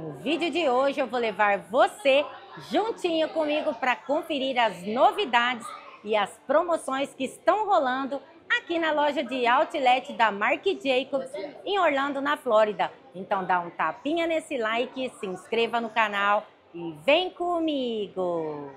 No vídeo de hoje eu vou levar você juntinho comigo para conferir as novidades e as promoções que estão rolando aqui na loja de outlet da Marc Jacobs em Orlando, na Flórida. Então dá um tapinha nesse like, se inscreva no canal e vem comigo!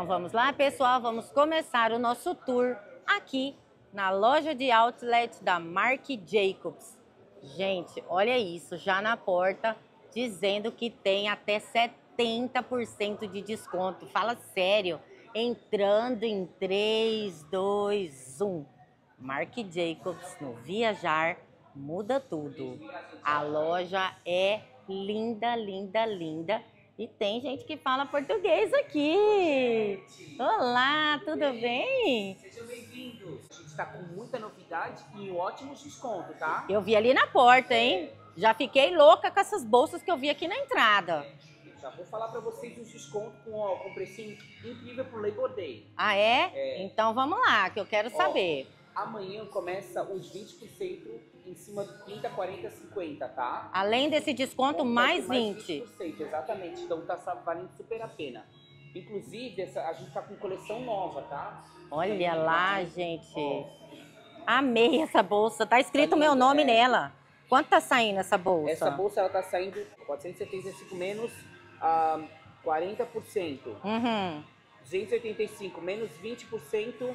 Então vamos lá, pessoal, vamos começar o nosso tour aqui na loja de outlet da Marc Jacobs. Gente, olha isso, já na porta dizendo que tem até 70% de desconto. Fala sério. Entrando em 3, 2, 1. Marc Jacobs no Viajar muda tudo. A loja é linda, linda, linda e tem gente que fala português aqui. Olá, tudo bem? Sejam bem-vindos. A gente está com muita novidade e um ótimo desconto, tá? Eu vi ali na porta, hein? Já fiquei louca com essas bolsas que eu vi aqui na entrada. Já vou falar para vocês os descontos com, ó, com precinho incrível pro Labor Day. Ah, é? É. Então vamos lá, que eu quero Ó, saber. Amanhã começa os 20% em cima do 30, 40, 50, tá? Além desse desconto, mais Mais 20. 20%, exatamente. Então tá valendo super a pena. Inclusive, essa, a gente tá com coleção nova, tá? Olha lá, gente. Ó, Amei essa bolsa. Tá escrito o meu nome É. nela. Quanto tá saindo essa bolsa? essa bolsa ela tá saindo 475 menos ah, 40%. Uhum. 285 menos 20%,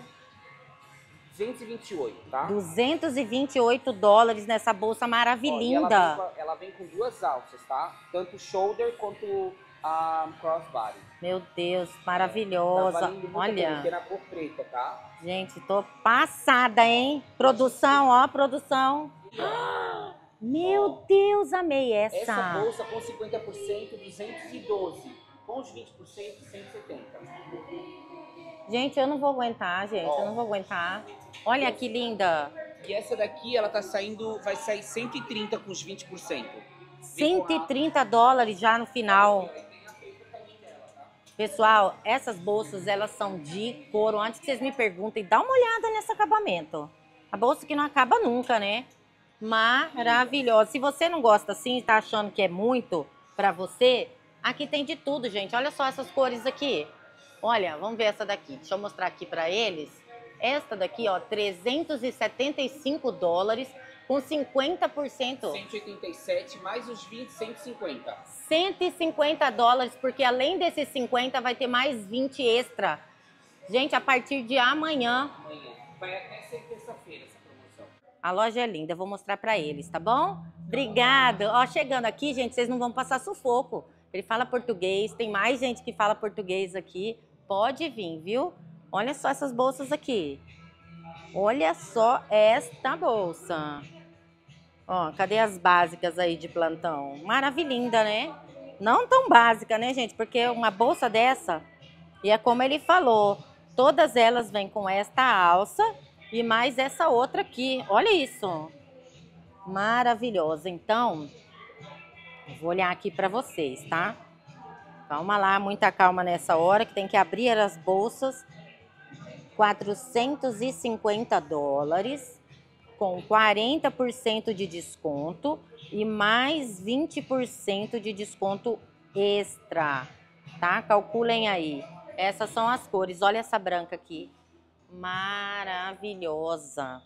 228, tá? 228 dólares nessa bolsa Ó, maravilhinda. Ela vem, com, a- ela vem com duas alças, tá? Tanto shoulder quanto a crossbody. Meu Deus, Tá maravilhosa. muito a pena, Olha, é na cor preta, tá? gente, tô passada, hein? Produção, ó, produção. Ah, Meu Deus, amei essa. Essa bolsa com 50%, 212. Com os 20%, 170. Gente, eu não vou aguentar, gente, eu não vou aguentar. Olha que linda. E essa daqui, ela tá saindo, vai sair 130 com os 20%. 130 dólares já no final. Pessoal, essas bolsas, elas são de couro. Antes que vocês me perguntem, dá uma olhada nesse acabamento. A bolsa que não acaba nunca, né? Maravilhosa. Se você não gosta assim, tá achando que é muito pra você, aqui tem de tudo, gente. Olha só essas cores aqui. Olha, vamos ver essa daqui. Deixa eu mostrar aqui pra eles. Esta daqui, ó, 375 dólares com 50%. 187 mais os 20, 150. 150 dólares, porque além desses 50 vai ter mais 20 extra. Gente, a partir de amanhã, Amanhã. Vai até ser terça-feira essa promoção. a loja é linda. Eu vou mostrar pra eles, tá bom? Obrigada. Ó, chegando aqui, gente, vocês não vão passar sufoco. Ele fala português, tem mais gente que fala português aqui. Pode vir, viu? Olha só essas bolsas aqui. Olha só esta bolsa. Ó, cadê as básicas aí de plantão? Maravilhinda, né? Não tão básica, né, gente? Porque uma bolsa dessa, e é como ele falou, todas elas vêm com esta alça e mais essa outra aqui. Olha isso. Maravilhosa. Então, vou olhar aqui para vocês, tá? Calma lá, muita calma nessa hora, que tem que abrir as bolsas. 450 dólares, com 40% de desconto e mais 20% de desconto extra, tá? Calculem aí. Essas são as cores. Olha essa branca aqui. Maravilhosa.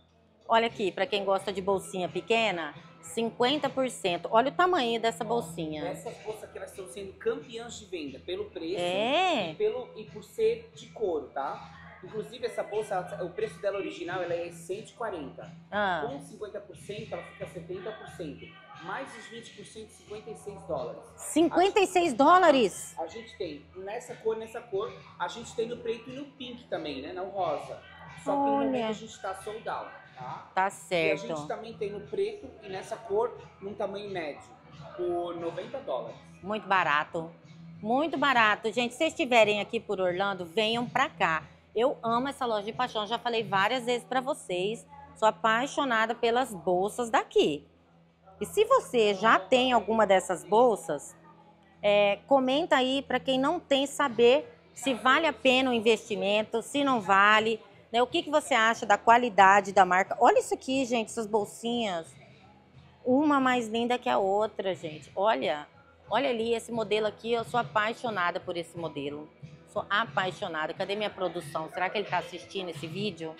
Olha aqui, para quem gosta de bolsinha pequena, 50%. Olha o tamanho dessa bolsinha. Essas bolsas aqui, elas estão sendo campeãs de venda pelo preço É. e, pelo, e por ser de couro, tá? Inclusive, essa bolsa, ela- o preço dela original ela é 140. Ah, Com 50%, ela fica 70%. Mais os 20%, 56 dólares. 56 dólares. A gente tem nessa cor, nessa cor. A gente tem no preto e no pink também, né? Não rosa. Só que no Olha. momento a gente tá sold tá? Tá E a certo. gente também tem no preto e nessa cor, num tamanho médio, por 90 dólares. Muito barato. Muito barato. Gente, se vocês estiverem aqui por Orlando, venham pra cá. Eu amo essa loja de paixão, já falei várias vezes pra vocês. Sou apaixonada pelas bolsas daqui. E se você já tem alguma dessas bolsas, é, comenta aí para quem não tem saber se vale a pena o investimento, se não vale, né? O que, que você acha da qualidade da marca? Olha isso aqui, gente, essas bolsinhas. Uma mais linda que a outra, gente. Olha, olha ali esse modelo aqui, eu sou apaixonada por esse modelo. Sou apaixonada. Cadê minha produção? Será que ele está assistindo esse vídeo?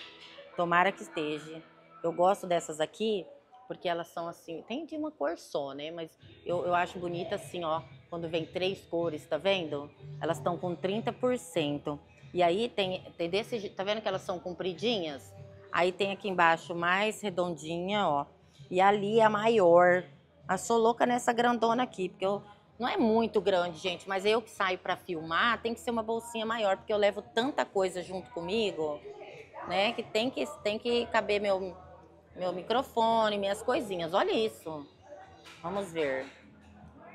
Tomara que esteja. Eu gosto dessas aqui porque elas são assim, tem de uma cor só, né? Mas eu, eu acho bonita assim, ó, quando vem três cores, tá vendo? Elas estão com 30%. E aí tem, tem desse, tá vendo que elas são compridinhas? Aí tem aqui embaixo mais redondinha, ó. E ali a maior. Eu sou louca nessa grandona aqui, porque eu, não é muito grande, gente, mas eu que saio para filmar, tem que ser uma bolsinha maior, porque eu levo tanta coisa junto comigo, né, que tem que, tem que caber meu, meu microfone, minhas coisinhas. Olha isso. Vamos ver.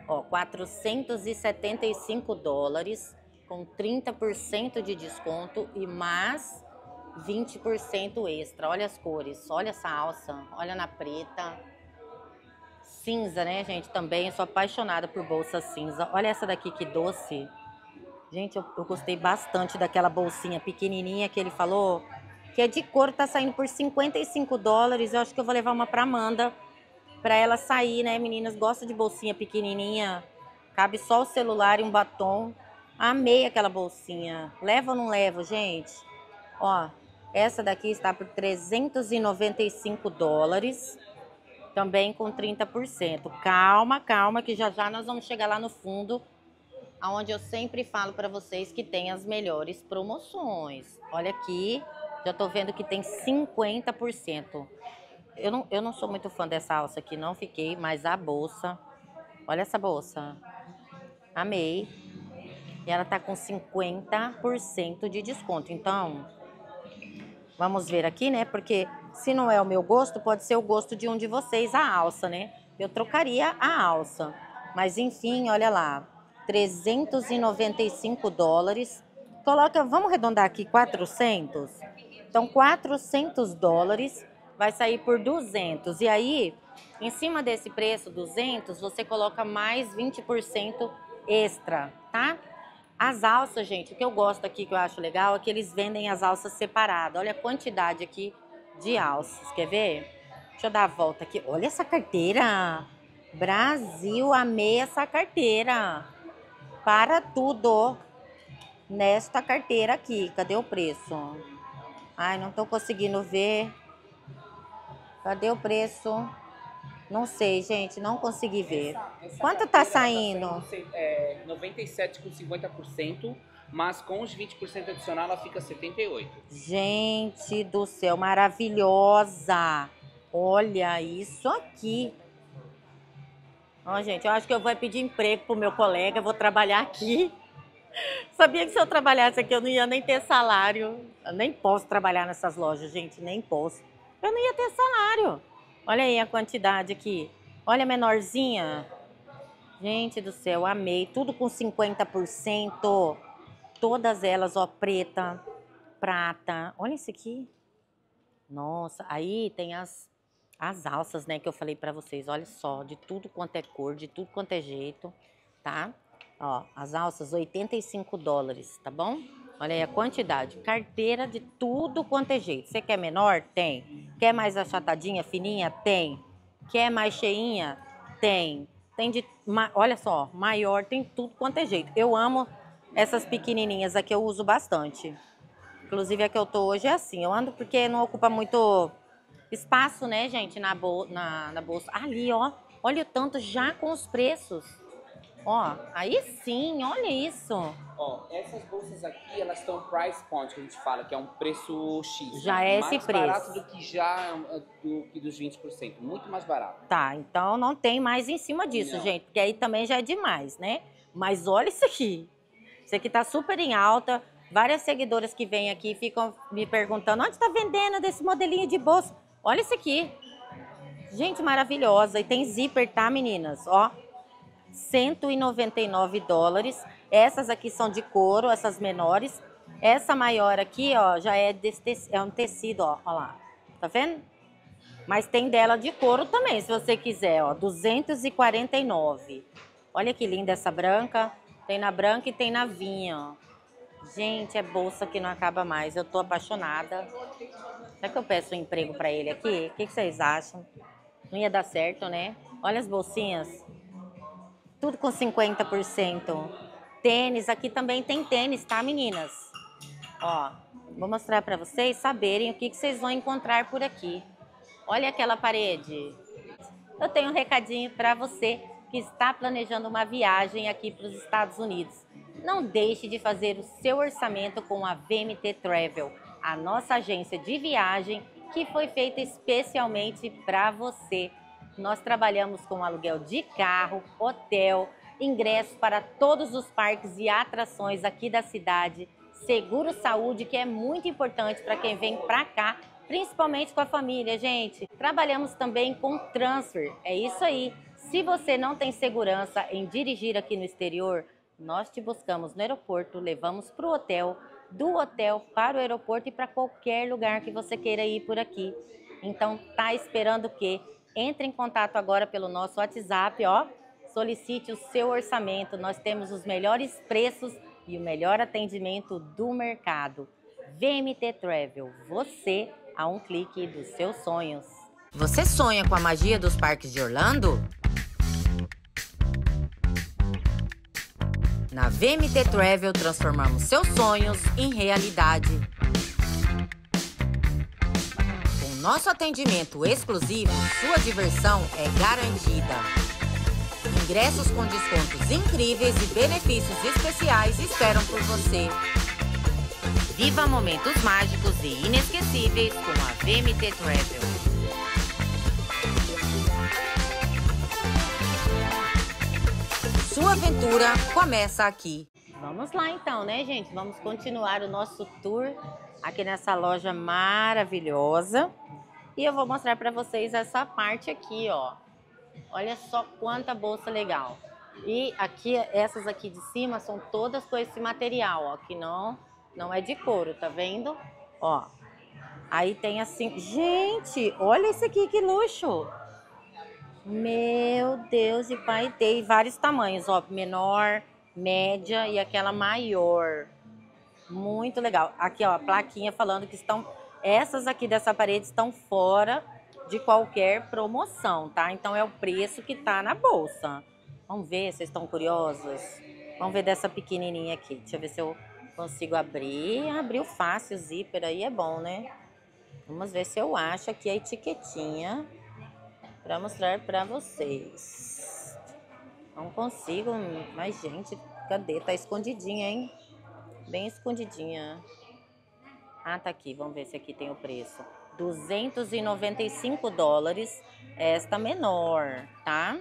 Ó, 475 dólares com 30% de desconto e mais 20% extra. Olha as cores, olha essa alça, olha na preta. Cinza, né, gente? Também eu sou apaixonada por bolsa cinza. Olha essa daqui que doce. Gente, eu, eu gostei bastante daquela bolsinha pequenininha que ele falou que é de couro, tá saindo por 55 dólares. Eu acho que eu vou levar uma pra Amanda, pra ela sair, né, meninas? Gostam de bolsinha pequenininha, cabe só o celular e um batom. Amei aquela bolsinha. Leva ou não leva, gente? Ó, essa daqui está por 395 dólares, também com 30%. Calma, calma, que já já nós vamos chegar lá no fundo, aonde eu sempre falo para vocês que tem as melhores promoções. Olha aqui, já tô vendo que tem 50%. Eu não, eu não sou muito fã dessa alça aqui, não fiquei, mas a bolsa. Olha essa bolsa. Amei. E ela tá com 50% de desconto. Então, vamos ver aqui, né? Porque se não é o meu gosto, pode ser o gosto de um de vocês, a alça, né? Eu trocaria a alça. Mas enfim, olha lá. 395 dólares. Coloca, vamos arredondar aqui, 400? Então, 400 dólares vai sair por 200. E aí, em cima desse preço, 200, você coloca mais 20% extra, tá? As alças, gente, o que eu gosto aqui, que eu acho legal, é que eles vendem as alças separadas. Olha a quantidade aqui de alças. Quer ver? Deixa eu dar a volta aqui. Olha essa carteira. Brasil, amei essa carteira. Para tudo nesta carteira aqui. Cadê o preço? Ai, não tô conseguindo ver. Cadê o preço? Não sei, gente, não consegui ver. Essa, essa Quanto tá saindo? Tá saindo é, 97 com 50%, mas com os 20% adicional ela fica 78. Gente do céu, maravilhosa. Olha isso aqui. Ó, gente, eu acho que eu vou pedir emprego pro meu colega, vou trabalhar aqui. Sabia que se eu trabalhasse aqui eu não ia nem ter salário. Eu nem posso trabalhar nessas lojas, gente, nem posso. Eu não ia ter salário. Olha aí a quantidade aqui. Olha a menorzinha. Gente do céu, amei. Tudo com 50%. Todas elas, ó, preta, prata. Olha isso aqui. Nossa, aí tem as, as alças, né, que eu falei pra vocês. Olha só, de tudo quanto é cor, de tudo quanto é jeito, tá? Ó, as alças 85 dólares, tá bom? Olha aí a quantidade. Carteira de tudo quanto é jeito. Você quer menor? Tem. Quer mais achatadinha, fininha? Tem. Quer mais cheinha? Tem. Tem de, olha só, maior, tem tudo quanto é jeito. Eu amo essas pequenininhas aqui, eu uso bastante. Inclusive a que eu tô hoje é assim, eu ando porque não ocupa muito espaço, né, gente, na, bol na, na bolsa. Ali, ó, olha o tanto já com os preços. Ó, aí sim, olha isso. Ó, essas bolsas aqui, elas estão price point, que a gente fala, que é um preço X. Já é esse preço. Mais barato do que já do que dos 20%, muito mais barato. Tá, então não tem mais em cima disso, Não. gente, porque aí também já é demais, né? Mas olha isso aqui. Isso aqui tá super em alta. Várias seguidoras que vêm aqui ficam me perguntando onde tá vendendo desse modelinho de bolsa. Olha isso aqui. Gente, maravilhosa. E tem zíper, tá, meninas? Ó, 199 dólares. Essas aqui são de couro, essas menores. Essa maior aqui, ó, já é, desse, é um tecido, ó, ó lá. Tá vendo? Mas tem dela de couro também, se você quiser, ó, 249. Olha que linda essa branca. Tem na branca e tem na vinha, ó. Gente, é bolsa que não acaba mais. Eu tô apaixonada. Será que eu peço um emprego para ele aqui? O que, que vocês acham? Não ia dar certo, né? Olha as bolsinhas. Tudo com 50%. Tênis, aqui também tem tênis, tá, meninas? Ó, vou mostrar para vocês saberem o que, que vocês vão encontrar por aqui. Olha aquela parede. Eu tenho um recadinho para você que está planejando uma viagem aqui para os Estados Unidos. Não deixe de fazer o seu orçamento com a VMT Travel, a nossa agência de viagem que foi feita especialmente para você. Nós trabalhamos com aluguel de carro, hotel, ingressos para todos os parques e atrações aqui da cidade, seguro saúde, que é muito importante para quem vem para cá, principalmente com a família, gente. Trabalhamos também com transfer, é isso aí. Se você não tem segurança em dirigir aqui no exterior, nós te buscamos no aeroporto, levamos para o hotel, do hotel para o aeroporto e para qualquer lugar que você queira ir por aqui. Então, tá esperando o quê? Entre em contato agora pelo nosso WhatsApp, ó. Solicite o seu orçamento. Nós temos os melhores preços e o melhor atendimento do mercado. VMT Travel, você a um clique dos seus sonhos. Você sonha com a magia dos parques de Orlando? Na VMT Travel transformamos seus sonhos em realidade. Com nosso atendimento exclusivo, sua diversão é garantida. Ingressos com descontos incríveis e benefícios especiais esperam por você. Viva momentos mágicos e inesquecíveis com a VMT Travel. Sua aventura começa aqui. Vamos lá então, né, gente? Vamos continuar o nosso tour aqui nessa loja maravilhosa. E eu vou mostrar para vocês essa parte aqui, ó. Olha só quanta bolsa legal. E aqui, essas aqui de cima são todas com esse material, ó, que não, não é de couro, tá vendo? Ó, aí tem assim... Gente, olha esse aqui, que luxo! Meu Deus, e pai, tem vários tamanhos, ó, menor, média e aquela maior. Muito legal. Aqui, ó, a plaquinha falando que estão essas aqui dessa parede estão fora de qualquer promoção, tá? Então é o preço que tá na bolsa. Vamos ver, vocês estão curiosos? Vamos ver dessa pequenininha aqui. Deixa eu ver se eu consigo abrir. Abriu fácil o zíper aí, é bom, né? Vamos ver se eu acho aqui a etiquetinha para mostrar para vocês. Não consigo, mas gente, cadê? Tá escondidinha, hein? Bem escondidinha. Ah, tá aqui. Vamos ver se aqui tem o preço. 295 dólares. Esta menor, tá?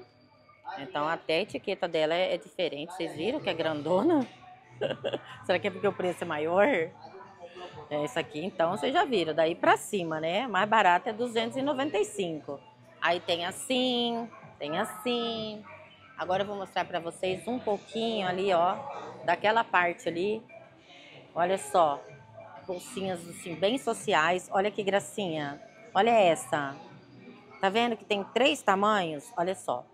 Então até a etiqueta dela é, é diferente. Vocês viram que é grandona? Será que é porque o preço é maior? É essa aqui, então, vocês já viram. Daí pra cima, né? Mais barato é 295. Aí tem assim, tem assim. Agora eu vou mostrar para vocês um pouquinho ali, ó, daquela parte ali. Olha só, bolsinhas assim bem sociais. Olha que gracinha. Olha essa. Tá vendo que tem três tamanhos? Olha só.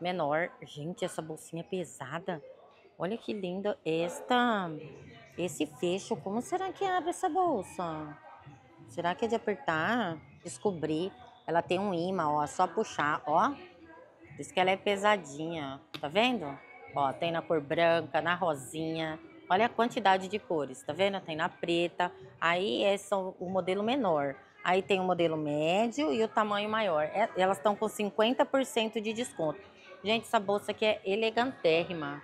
Menor. Gente, essa bolsinha é pesada. Olha que linda esta. Esse fecho. Como será que abre essa bolsa? Será que é de apertar? Descobrir. Ela tem um imã, ó, só puxar, ó. Diz que ela é pesadinha, tá vendo? Ó, tem na cor branca, na rosinha. Olha a quantidade de cores, tá vendo? Tem na preta. Aí é o modelo menor. Aí tem o modelo médio e o tamanho maior. É, elas estão com 50% de desconto. Gente, essa bolsa aqui é elegantérrima.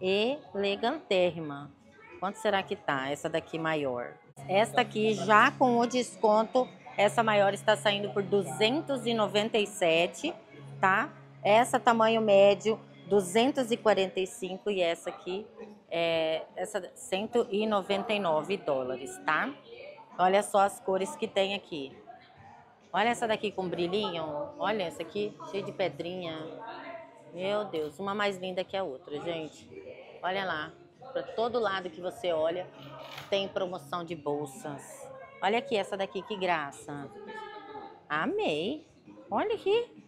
Elegantérrima. Quanto será que tá? Essa daqui maior. Esta aqui já com o desconto essa maior está saindo por 297, tá? Essa tamanho médio 245 e essa aqui é essa 199 dólares, tá? Olha só as cores que tem aqui. Olha essa daqui com brilhinho. Olha essa aqui, cheia de pedrinha. Meu Deus, uma mais linda que a outra, gente. Olha lá, para todo lado que você olha, tem promoção de bolsas. Olha aqui essa daqui, que graça. Amei. Olha aqui.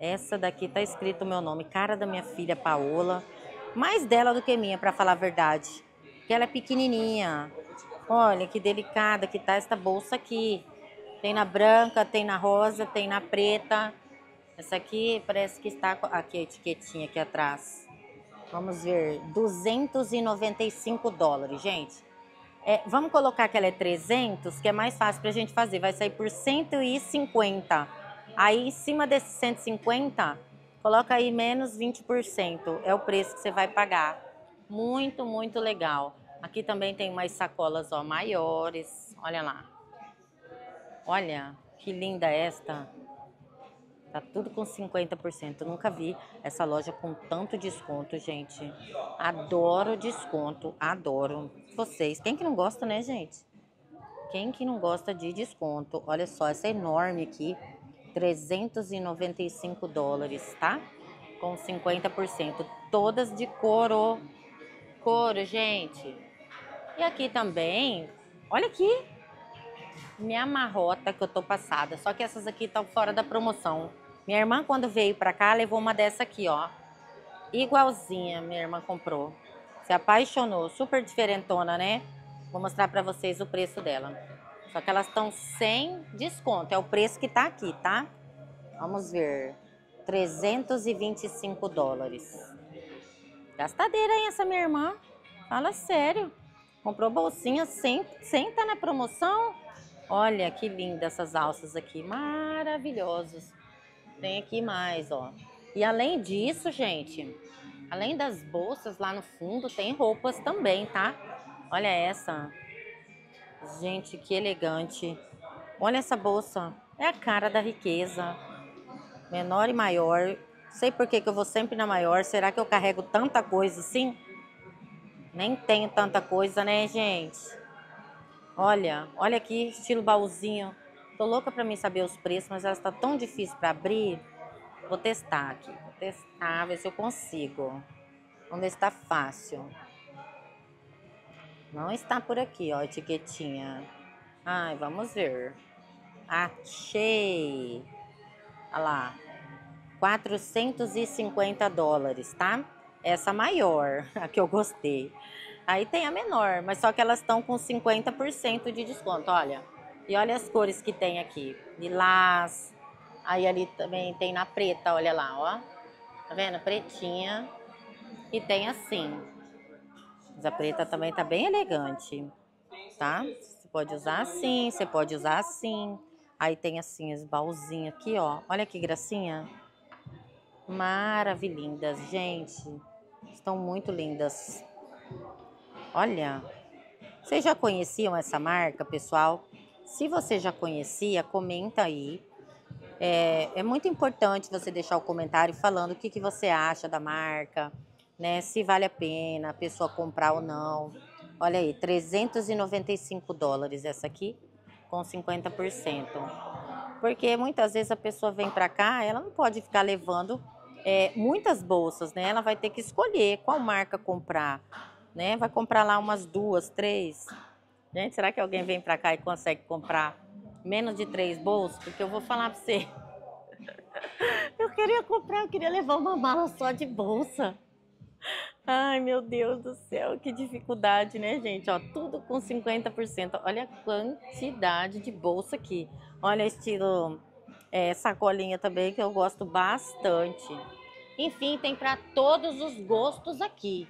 Essa daqui tá escrito o meu nome, cara da minha filha Paola. Mais dela do que minha, para falar a verdade. Que ela é pequenininha. Olha que delicada que tá esta bolsa aqui. Tem na branca, tem na rosa, tem na preta. Essa aqui parece que está aqui a etiquetinha aqui atrás. Vamos ver, 295 dólares, gente. É, vamos colocar que ela é 300, que é mais fácil para a gente fazer. Vai sair por 150. Aí, em cima desses 150, coloca aí menos 20%. É o preço que você vai pagar. Muito, muito legal. Aqui também tem umas sacolas ó, maiores. Olha lá. Olha, que linda esta. Tá tudo com 50%. Eu nunca vi essa loja com tanto desconto, gente. Adoro desconto, adoro. Vocês, quem que não gosta, né, gente? Quem que não gosta de desconto? Olha só, essa enorme aqui, 395 dólares, tá? Com 50%. Todas de couro. Couro, gente. E aqui também, olha aqui, minha marrota que eu tô passada. Só que essas aqui estão fora da promoção. Minha irmã, quando veio pra cá, levou uma dessa aqui, ó. Igualzinha, minha irmã comprou. Se apaixonou. Super diferentona, né? Vou mostrar pra vocês o preço dela. Só que elas estão sem desconto. É o preço que tá aqui, tá? Vamos ver. 325 dólares. Gastadeira, hein, essa minha irmã? Fala sério. Comprou bolsinha sem, sem tá na promoção. Olha que linda essas alças aqui, maravilhosos. Tem aqui mais, ó. E além disso, gente, além das bolsas lá no fundo, tem roupas também, tá? Olha essa. Gente, que elegante. Olha essa bolsa. É a cara da riqueza. Menor e maior. Sei por que, que eu vou sempre na maior. Será que eu carrego tanta coisa assim? Nem tenho tanta coisa, né, gente? Olha, olha aqui, estilo baúzinho. Tô louca pra mim saber os preços, mas ela está tão difícil para abrir. Vou testar aqui. Vou testar, ver se eu consigo. Vamos ver se tá fácil. Não está por aqui, ó, etiquetinha. Ai, vamos ver. Achei. Olha lá. 450 dólares, tá? Essa maior, a que eu gostei. Aí tem a menor, mas só que elas estão com 50% de desconto, olha. E olha as cores que tem aqui. Lilás. Aí ali também tem na preta, olha lá, ó. Tá vendo? Pretinha. E tem assim. Mas a preta também tá bem elegante, tá? Você pode usar assim, você pode usar assim. Aí tem assim os baúzinhos aqui, ó. Olha que gracinha. Maravilhindas, gente. Estão muito lindas. Olha, vocês já conheciam essa marca, pessoal? Se você já conhecia, comenta aí. É, é muito importante você deixar o comentário falando o que, que você acha da marca, né? Se vale a pena a pessoa comprar ou não. Olha aí, 395 dólares essa aqui, com 50%. Porque muitas vezes a pessoa vem para cá, ela não pode ficar levando é, muitas bolsas, né? Ela vai ter que escolher qual marca comprar né? Vai comprar lá umas duas, três. Gente, será que alguém vem para cá e consegue comprar menos de três bolsas? Porque eu vou falar para você. Eu queria comprar, eu queria levar uma mala só de bolsa. Ai, meu Deus do céu, que dificuldade, né, gente? Ó, tudo com 50%. Olha a quantidade de bolsa aqui. Olha estilo é, sacolinha também, que eu gosto bastante. Enfim, tem para todos os gostos aqui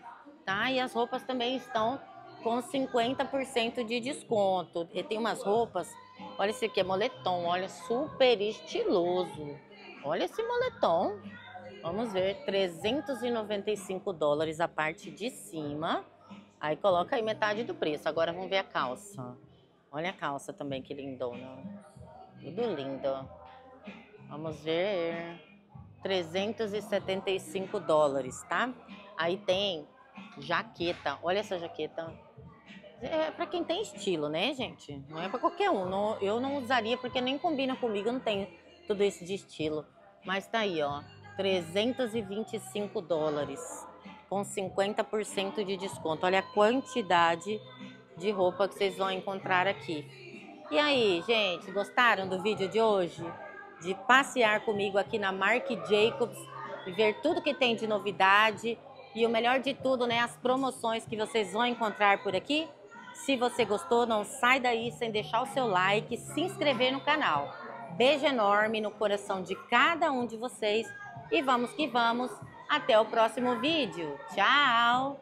tá? E as roupas também estão com 50% de desconto. E tem umas roupas, olha esse aqui é moletom, olha, super estiloso. Olha esse moletom. Vamos ver, 395 dólares a parte de cima. Aí coloca aí metade do preço. Agora vamos ver a calça. Olha a calça também, que lindona. Tudo lindo. Vamos ver. 375 dólares, tá? Aí tem Jaqueta. Olha essa jaqueta. É para quem tem estilo, né, gente? Não é para qualquer um. Eu não usaria porque nem combina comigo, eu não tenho tudo isso de estilo. Mas tá aí, ó. 325 dólares com 50% de desconto. Olha a quantidade de roupa que vocês vão encontrar aqui. E aí, gente, gostaram do vídeo de hoje? de passear comigo aqui na Marc Jacobs e ver tudo que tem de novidade e o melhor de tudo, né, as promoções que vocês vão encontrar por aqui. Se você gostou, não sai daí sem deixar o seu like, se inscrever no canal. Beijo enorme no coração de cada um de vocês e vamos que vamos. Até o próximo vídeo. Tchau!